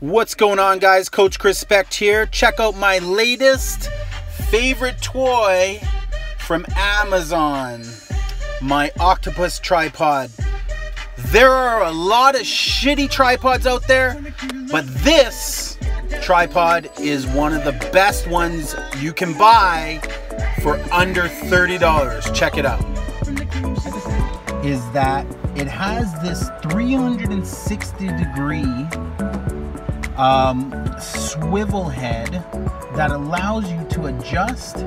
What's going on guys? Coach Chrispect here. Check out my latest favorite toy from Amazon. My octopus tripod. There are a lot of shitty tripods out there, but this tripod is one of the best ones you can buy for under $30. Check it out. Is that it has this 360 degree um, swivel head that allows you to adjust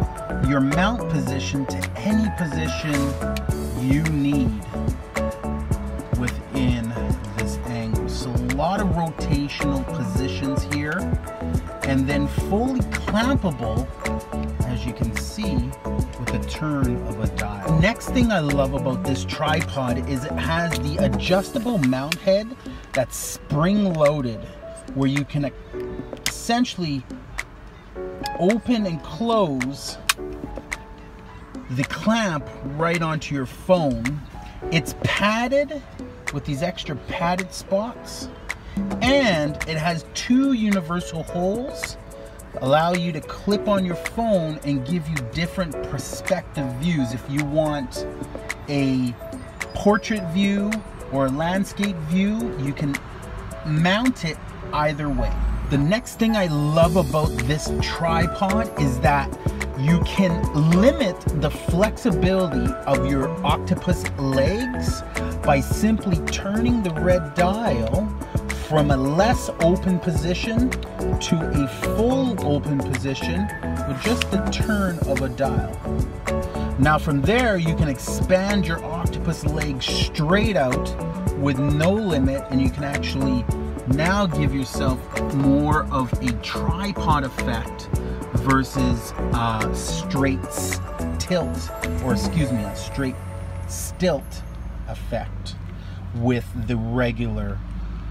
your mount position to any position you need within this angle. So a lot of rotational positions here and then fully clampable as you can see with the turn of a dial. Next thing I love about this tripod is it has the adjustable mount head that's spring loaded where you can essentially open and close the clamp right onto your phone. It's padded with these extra padded spots and it has two universal holes allow you to clip on your phone and give you different perspective views if you want a portrait view or a landscape view you can mount it either way. The next thing I love about this tripod is that you can limit the flexibility of your octopus legs by simply turning the red dial from a less open position to a full open position with just the turn of a dial. Now from there, you can expand your octopus legs straight out with no limit and you can actually now give yourself more of a tripod effect versus a straight tilt, or excuse me, straight stilt effect with the regular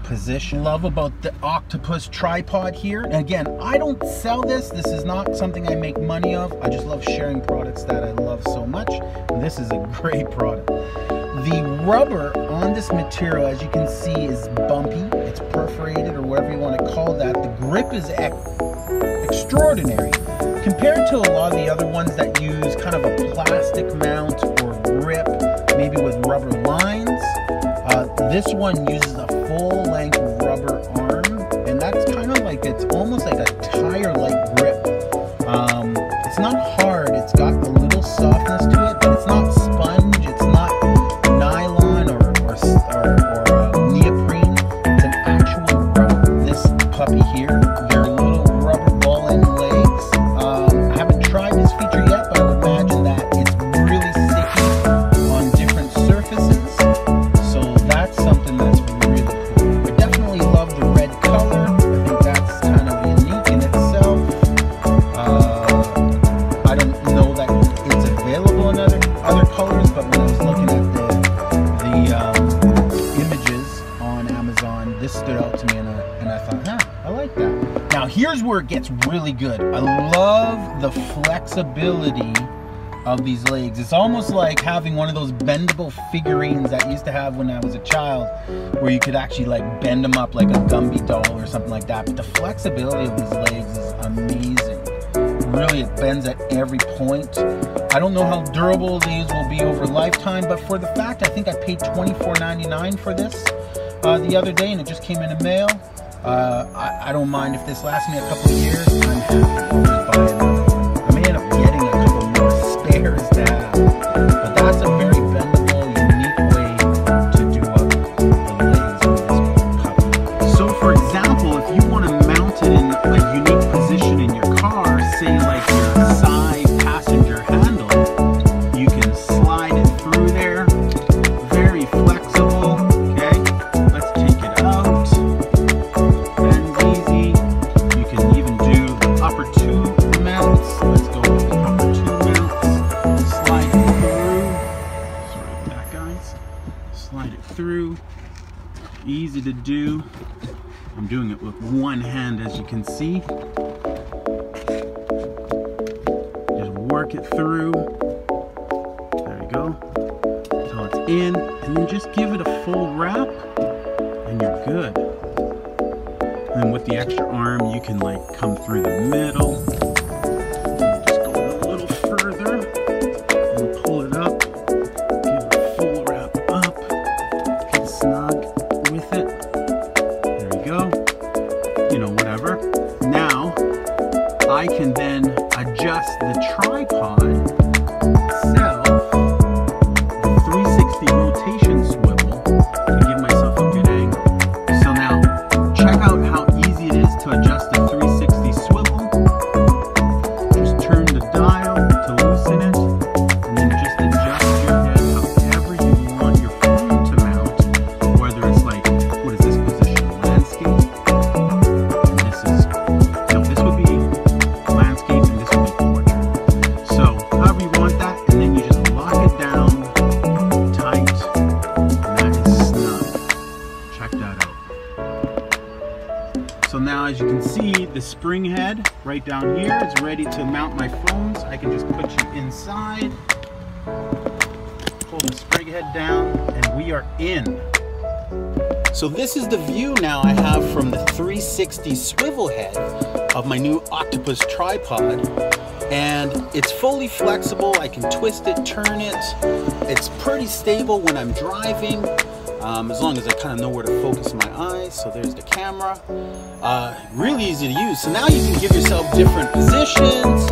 position. Love about the octopus tripod here. And again, I don't sell this. This is not something I make money of. I just love sharing products that I love so much. And this is a great product. The rubber on this material, as you can see, is bumpy. It's perforated or whatever you want to call that. The grip is extraordinary compared to a lot of the other ones that use kind of a plastic mount or grip, maybe with rubber lines. Uh, this one uses a full of like it's almost Now here's where it gets really good. I love the flexibility of these legs. It's almost like having one of those bendable figurines that I used to have when I was a child, where you could actually like bend them up like a Gumby doll or something like that. But the flexibility of these legs is amazing. Really, it bends at every point. I don't know how durable these will be over lifetime, but for the fact I think I paid $24.99 for this uh, the other day and it just came in the mail. Uh, I, I don't mind if this lasts me a couple of years. I'm happy. I'm doing it with one hand, as you can see. Just work it through. There you go. Until it's in, and then just give it a full wrap, and you're good. And with the extra arm, you can like come through the middle. So now as you can see, the spring head right down here is ready to mount my phones. I can just put you inside, pull the spring head down, and we are in. So this is the view now I have from the 360 swivel head of my new Octopus tripod. And it's fully flexible. I can twist it, turn it. It's pretty stable when I'm driving, um, as long as I kind of know where to focus my eyes. So there's the camera. Uh, really easy to use. So now you can give yourself different positions.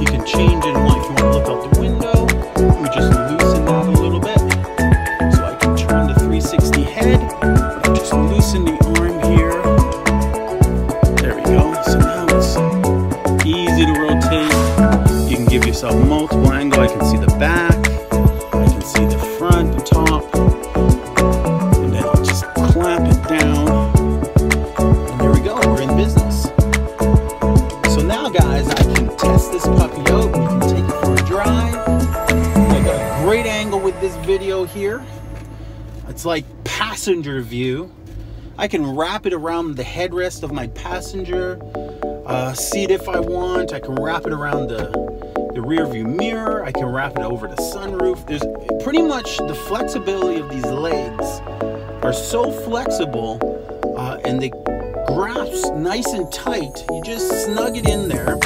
You can change it if you want to look out the window. Me just loosen that a little bit. So I can turn the 360 head. Just loosen the arm here. There we go. So now it's easy to rotate. You can give yourself multiple angle. I can see the passenger view. I can wrap it around the headrest of my passenger uh, seat if I want. I can wrap it around the, the rear view mirror. I can wrap it over the sunroof. There's pretty much the flexibility of these legs are so flexible uh, and they grasp nice and tight. You just snug it in there.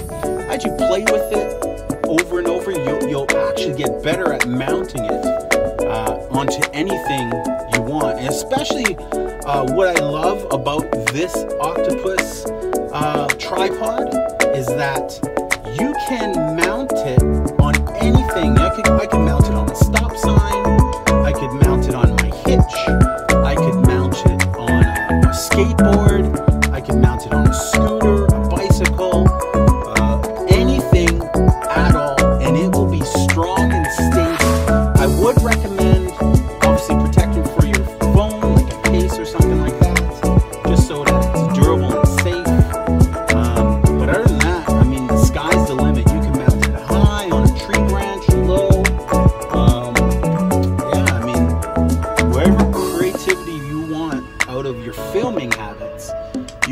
As you play with it over and over, you'll, you'll actually get better at mounting it uh, onto anything you want. And especially uh, what I love about this octopus uh, tripod is that you can mount it on anything. I could, I could mount it on a stop sign. I could mount it on my hitch. I could mount it on a, a skateboard. I could mount it on a scooter, a bicycle,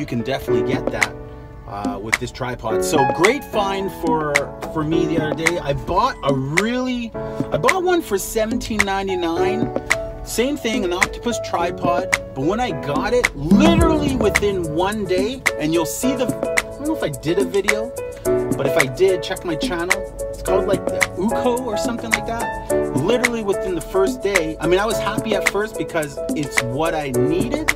can definitely get that uh, with this tripod. So great find for for me the other day. I bought a really, I bought one for $17.99. Same thing, an octopus tripod. But when I got it, literally within one day, and you'll see the, I don't know if I did a video, but if I did, check my channel. It's called like the Uko or something like that. Literally within the first day, I mean, I was happy at first because it's what I needed,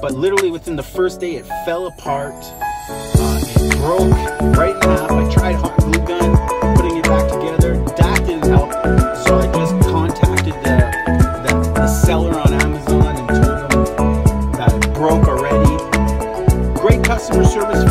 but literally within the first day, it fell apart. Uh, it broke right in half. I tried hot glue gun, putting it back together. That didn't help. So I just contacted the, the, the seller on Amazon and told them that it broke already. Great customer service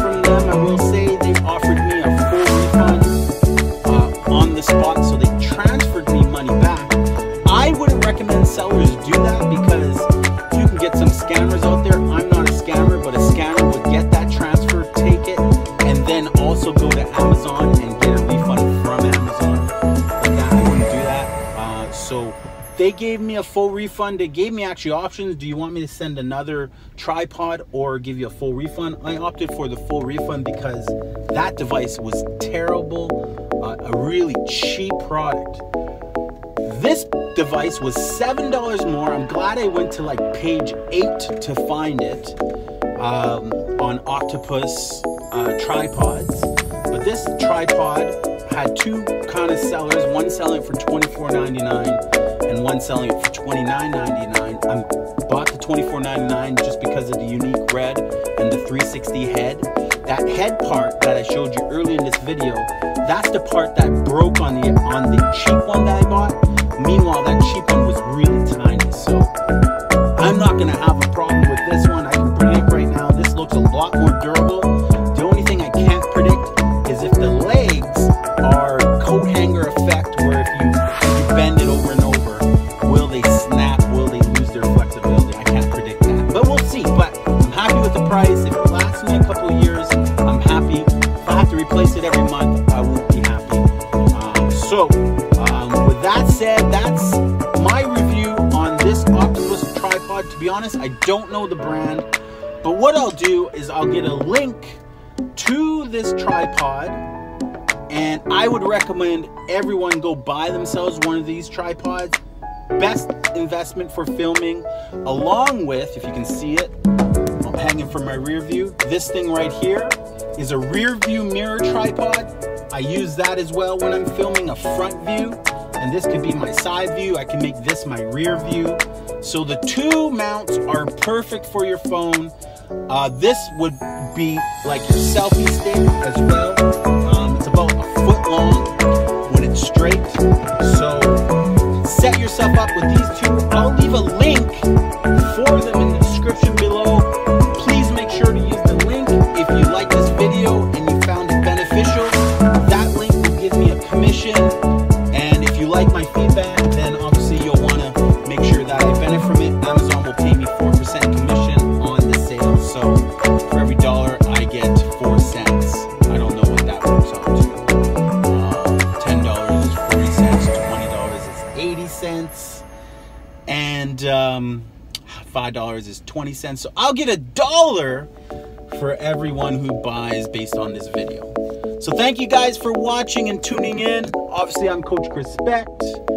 they gave me a full refund. They gave me actually options. Do you want me to send another tripod or give you a full refund? I opted for the full refund because that device was terrible, uh, a really cheap product. This device was $7 more. I'm glad I went to like page eight to find it. Um, on Octopus uh, tripods, but this tripod had two kind of sellers, one selling for $24.99 and one selling it for $29.99. I bought the $24.99 just because of the unique red and the 360 head. That head part that I showed you earlier in this video, that's the part that broke on the on the cheap one that I bought. Meanwhile, that cheap one was really tiny, so I'm not gonna have a problem with this one. Said, that's my review on this Octopus tripod. To be honest, I don't know the brand, but what I'll do is I'll get a link to this tripod and I would recommend everyone go buy themselves one of these tripods. Best investment for filming, along with, if you can see it, I'm hanging from my rear view. This thing right here is a rear view mirror tripod. I use that as well when I'm filming a front view. And this could be my side view. I can make this my rear view. So the two mounts are perfect for your phone. Uh, this would be like your selfie stick as well. Um, it's about a foot long when it's straight. So set yourself up with these two. I'll leave a link and um, $5 is 20 cents. So I'll get a dollar for everyone who buys based on this video. So thank you guys for watching and tuning in. Obviously, I'm Coach Chrispect.